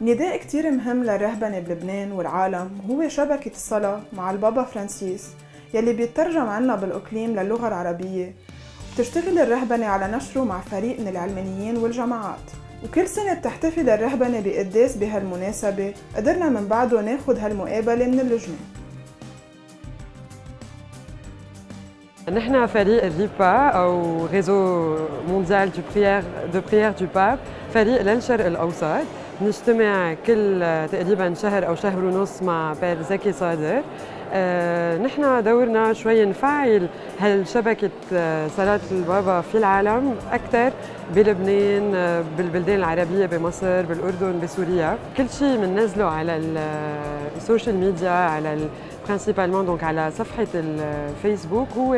نداء كتير مهم للرهبنة بلبنان والعالم هو شبكة الصلاة مع البابا فرانسيس يلي بيترجم عنا بالإقليم للغة العربية. بتشتغل الرهبنة على نشره مع فريق من العلمانيين والجماعات. وكل سنة بتحتفل الرهبنة بقداس بهالمناسبة. قدرنا من بعده ناخد هالمقابلة من اللجنة. نحن فريق ال RMPP أو réseau mondial de prière de prière du pape فريق للشرق الأوسط. نجتمع كل تقريبا شهر أو شهر ونص مع père زكي صادر آه، نحن دورنا شوي نفعل هالشبكة آه، صلاة البابا في العالم أكثر بلبنان آه، بالبلدان العربية بمصر بالأردن بسوريا. كل شيء بننزله على ال social media على principalement donc على صفحة الفيسبوك هو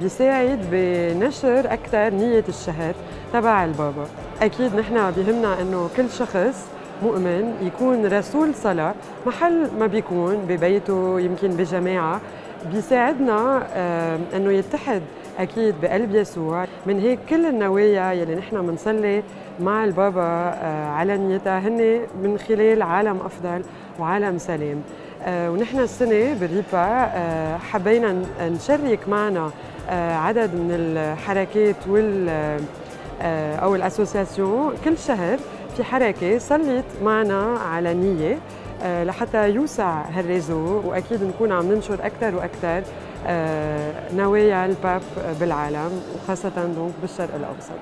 بيساعد بنشر أكثر نية الشهر تبع البابا أكيد نحن بيهمنا إنه كل شخص مؤمن يكون رسول صلاة محل ما بيكون ببيته يمكن بجماعة بيساعدنا انه يتحد أكيد بقلب يسوع من هيك كل النوايا يلي نحن بنصلي مع البابا على نيتها هن من خلال عالم افضل وعالم سلام ونحن السنة بالريبا آه، حبينا نشارك معنا عدد من الحركات وال أو ال associations. كل شهر في حركة صلت معنا على نية آه، لحتى يوسع هال réseau وأكيد نكون عم ننشر أكثر وأكثر آه، نوايا الباب بالعالم وخاصة donc بالشرق الأوسط.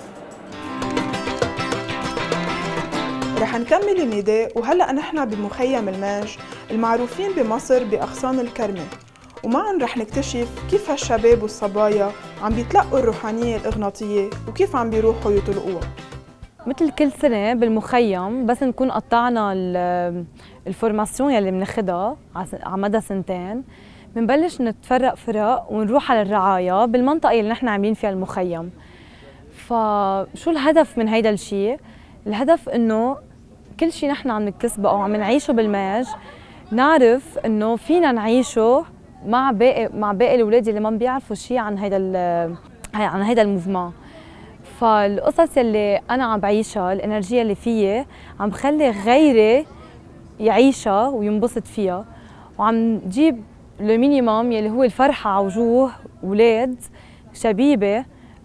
رح نكمل النداء وهلأ نحن بمخيم الماج المعروفين بمصر بأغصان الكرمة ومعا رح نكتشف كيف هالشباب والصبايا عم بيتلقوا الروحانية الإغناطية وكيف عم بيروحوا يطلقوها. مثل كل سنة بالمخيم بس نكون قطعنا الفورماسيون يلي بناخذها على مدى سنتين. بنبلش نتفرق فرق ونروح على الرعاية بالمنطقة اللي نحن عاملين فيها المخيم. فشو الهدف من هيدا الشيء؟ الهدف إنه كل شيء نحن عم نكتسبه أو عم نعيشه بالماج نعرف إنه فينا نعيشه مع باقي مع باقي الأولاد اللي ما بيعرفوا شيء عن هيدا عن هيدا الموفمون فالقصص اللي أنا عم بعيشها الإنرجية اللي فيي عم بخلي غيري يعيشها وينبسط فيها. وعم جيب لو مينيموم يلي هو الفرحة على وجوه أولاد شبيبة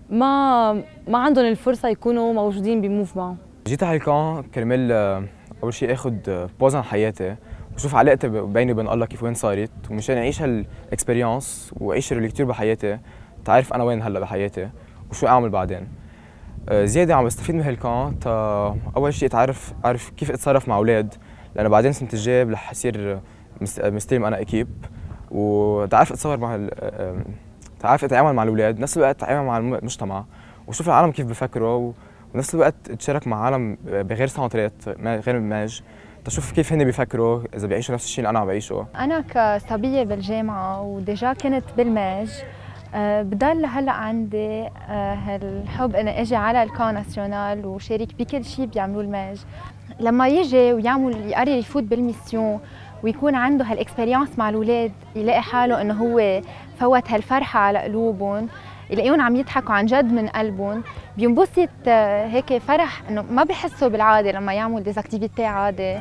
ما ما عندهم الفرصة يكونوا موجودين بموفمون جيت على الكان كرمال آه، أول شيء آخذ بوز عن حياتي. وشوف علاقتي بيني وبين الله كيف وين صارت ومشان أعيش هالاكسبيرينس وأعيش الريليكتور بحياتي تعرف أنا وين هلأ بحياتي وشو أعمل بعدين. آه، زيادة عم بستفيد من هالكان تا أول شيء أتعرف أعرف كيف أتصرف مع أولاد لأنه بعدين سنه الجاي رح اصير مستلم أنا équipe. وتعرف أتصور مع تعرف أتعامل مع الأولاد نفس الوقت أتعامل مع المجتمع وشوف العالم كيف بفكروا ونفس الوقت اتشارك مع عالم بغير centreات غير الماج تشوف كيف هن بيفكروا إذا بيعيشوا نفس الشيء اللي أنا عم بعيشه؟ أنا كصبية بالجامعة و déjà كنت بالماج أه بضل هلأ عندي أه هالحب إني إجي على ال camp national وشارك بكل شيء بيعملوه الماج. لما يجي ويعمل يقرر يفوت بال mission ويكون عنده هال experience مع الأولاد يلاقي حاله إنه هو فوت هالفرحة على قلوبهم. يلاقيهم عم يضحكوا عن جد من قلبهم. بينبسط آه، هيك فرح إنه ما بحسوا بالعادة لما يعمل des activités عادي